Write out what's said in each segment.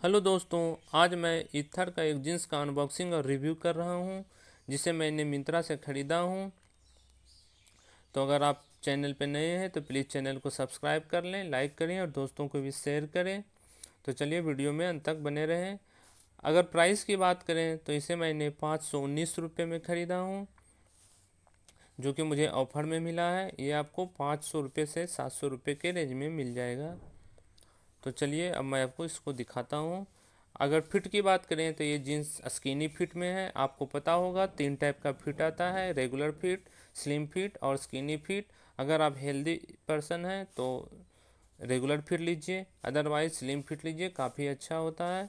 Hello दोस्तों, आज मैं इथर का एक जींस का अनबॉक्सिंग और रिव्यू कर रहा हूँ, जिसे मैंने मिंत्रा से ख़रीदा हूँ। तो अगर आप चैनल पर नए हैं तो प्लीज़ चैनल को सब्सक्राइब कर लें, लाइक करें और दोस्तों को भी शेयर करें। तो चलिए वीडियो में अंत तक बने रहें। अगर प्राइस की बात करें तो इसे मैंने पाँच सौ उन्नीस रुपये में ख़रीदा हूँ, जो कि मुझे ऑफ़र में मिला है। ये आपको पाँच सौ रुपये से सात सौ रुपये के रेंज में मिल जाएगा। तो चलिए अब मैं आपको इसको दिखाता हूँ। अगर फिट की बात करें तो ये जीन्स स्किनी फिट में है। आपको पता होगा तीन टाइप का फिट आता है, रेगुलर फिट, स्लिम फिट और स्किनी फिट। अगर आप हेल्दी पर्सन हैं तो रेगुलर फिट लीजिए, अदरवाइज़ स्लिम फिट लीजिए, काफ़ी अच्छा होता है।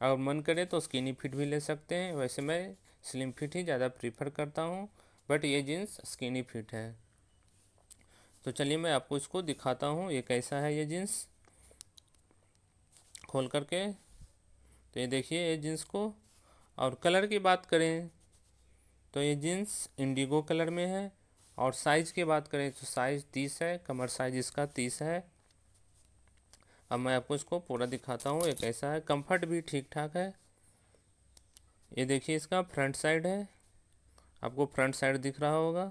अगर मन करे तो स्किनी फिट भी ले सकते हैं। वैसे मैं स्लिम फिट ही ज़्यादा प्रीफर करता हूँ, बट ये जीन्स स्किनी फिट है। तो चलिए मैं आपको इसको दिखाता हूँ, ये कैसा है ये जीन्स। खोल करके तो ये देखिए ये जीन्स को, और कलर की बात करें तो ये जीन्स इंडिगो कलर में है, और साइज़ की बात करें तो साइज़ तीस है, कमर साइज़ इसका तीस है। अब मैं आपको इसको पूरा दिखाता हूँ, ये कैसा है, कंफर्ट भी ठीक ठाक है। ये देखिए इसका फ्रंट साइड है, आपको फ्रंट साइड दिख रहा होगा।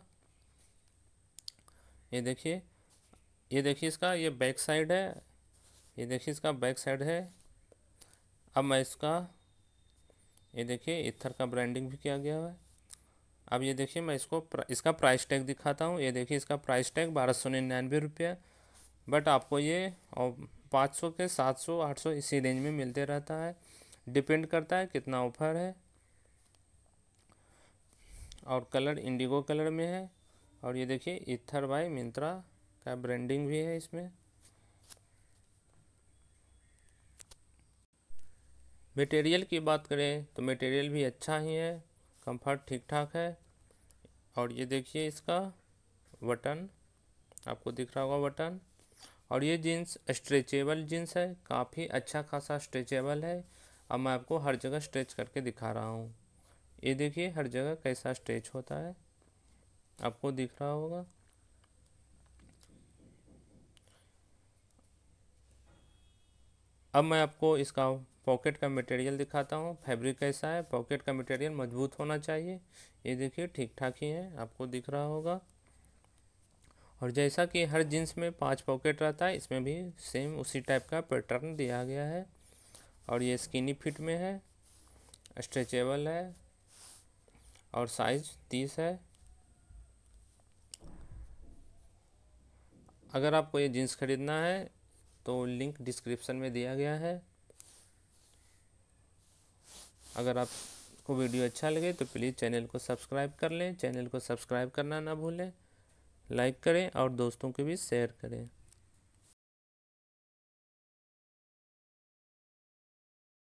ये देखिए ये देखिए इसका, ये बैक साइड है ये देखिए इसका बैक साइड है। अब मैं इसका, ये देखिए इथर का ब्रांडिंग भी किया गया है। अब ये देखिए मैं इसको इसका प्राइस टैग दिखाता हूँ। ये देखिए इसका प्राइस टैग बारह सौ निन्यानवे रुपया। बट आपको ये, और पाँच सौ के सात सौ, आठ सौ इसी रेंज में मिलते रहता है। डिपेंड करता है कितना ऑफ़र है। और कलर इंडिगो कलर में है। और ये देखिए इथर बाई मिंत्रा का ब्रांडिंग भी है इसमें। मटेरियल की बात करें तो मटेरियल भी अच्छा ही है, कंफर्ट ठीक ठाक है। और ये देखिए इसका बटन, आपको दिख रहा होगा बटन। और ये जीन्स स्ट्रेचेबल जीन्स है, काफ़ी अच्छा खासा स्ट्रेचेबल है। अब मैं आपको हर जगह स्ट्रेच करके दिखा रहा हूँ। ये देखिए हर जगह कैसा स्ट्रेच होता है। आपको दिख रहा होगा। अब मैं आपको इसका पॉकेट का मटेरियल दिखाता हूँ। फैब्रिक कैसा है? पॉकेट का मटेरियल मज़बूत होना चाहिए। ये देखिए ठीक ठाक ही है। आपको दिख रहा होगा। और जैसा कि हर जींस में पाँच पॉकेट रहता है, इसमें भी सेम उसी टाइप का पैटर्न दिया गया है। और ये स्किनी फिट में है। स्ट्रेचेबल है। और साइज़ तीस है। अगर आपको ये जीन्स ख़रीदना है तो लिंक डिस्क्रिप्शन में दिया गया है। अगर आपको वीडियो अच्छा लगे तो प्लीज़ चैनल को सब्सक्राइब कर लें। चैनल को सब्सक्राइब करना ना भूलें। लाइक करें और दोस्तों के भी शेयर करें।